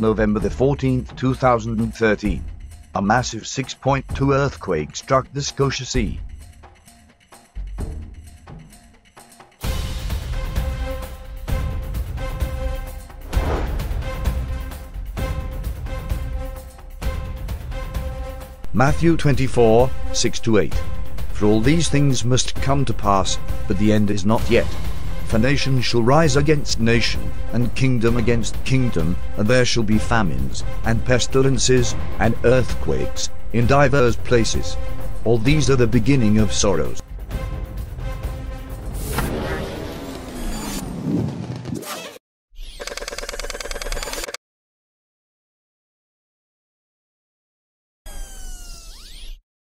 November the 14th, 2013. A massive 6.2 earthquake struck the Scotia Sea. Matthew 24, 6 to 8. For all these things must come to pass, but the end is not yet. For nation shall rise against nation, and kingdom against kingdom, and there shall be famines, and pestilences, and earthquakes, in divers places. All these are the beginning of sorrows.